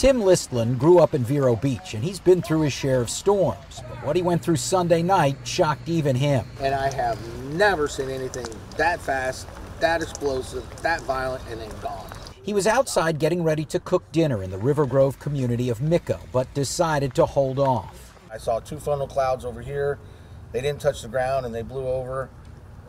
Tim Listland grew up in Vero Beach and he's been through his share of storms. But what he went through Sunday night shocked even him. And I have never seen anything that fast, that explosive, that violent, and then gone. He was outside getting ready to cook dinner in the River Grove community of Micco, but decided to hold off. I saw two funnel clouds over here. They didn't touch the ground and they blew over.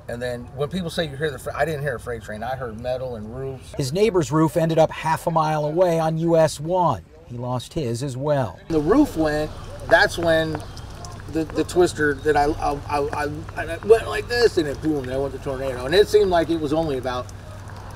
And then when people say you hear the, I didn't hear a freight train. I heard metal and roofs. His neighbor's roof ended up half a mile away on US 1. He lost his as well. The roof went. That's when the, the twister that I I, I, I went like this and it boom, there went the tornado. And it seemed like it was only about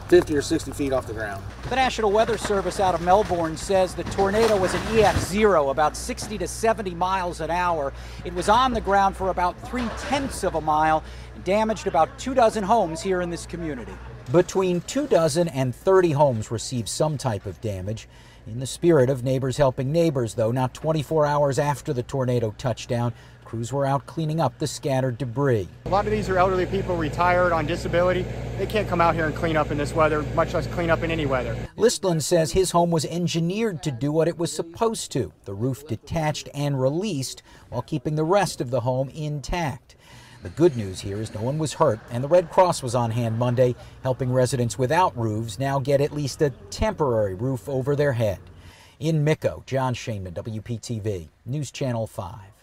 50 or 60 feet off the ground. The National Weather Service out of Melbourne says the tornado was an EF0, about 60 to 70 miles an hour. It was on the ground for about three tenths of a mile and damaged about two dozen homes here in this community. Between two dozen and 30 homes received some type of damage. In the spirit of neighbors helping neighbors, though, not 24 hours after the tornado touchdown, crews were out cleaning up the scattered debris. A lot of these are elderly people retired on disability. They can't come out here and clean up in this weather, much less clean up in any weather. Listland says his home was engineered to do what it was supposed to. The roof detached and released while keeping the rest of the home intact. The good news here is no one was hurt, and the Red Cross was on hand Monday, helping residents without roofs now get at least a temporary roof over their head. In Micco, John Shainman, WPTV, News Channel 5.